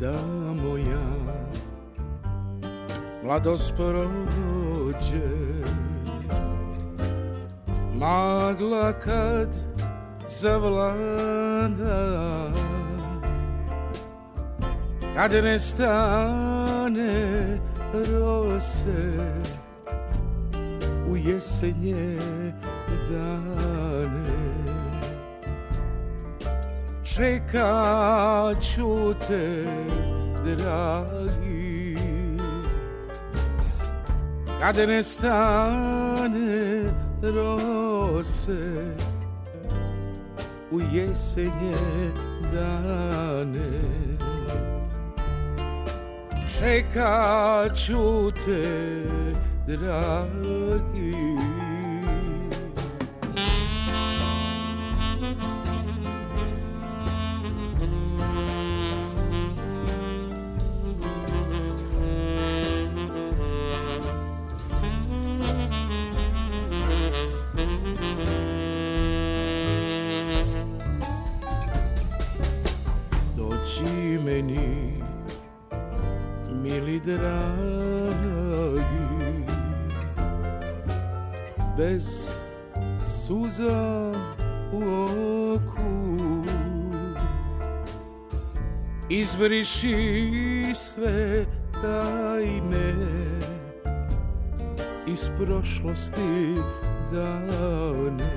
Kada moja mladost prođe. Magla kad zavlada. Kad nestane rose U jesenje dane Ću te, dragi. Kad nestane rose U jesenje dane. Čekat ću te, dragi mili dragi, bez suza u oku. Izbriši sve tajne iz prošlosti davne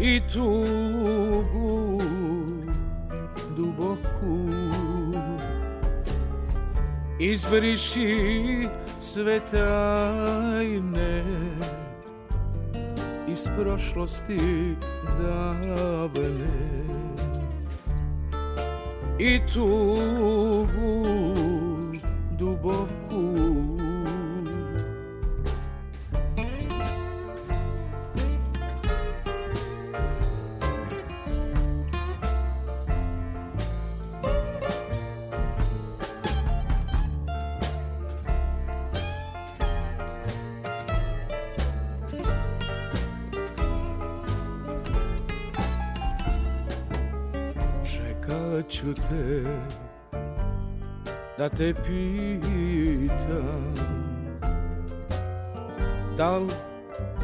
i tugu duboku Izbriši sve tajne iz prošlosti davne. I tugu Čekat ću te da te pitam Da li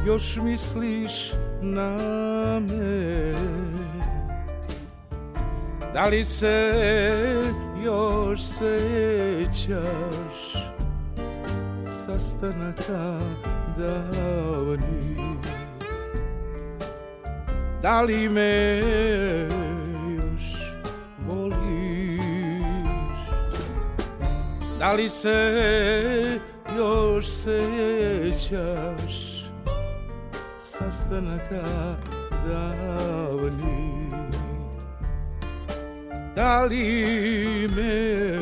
još misliš na me? Da li se još sećaš Sastanaka davnih? Da li me Da li se još sećaš Sastanaka davnih? Da li me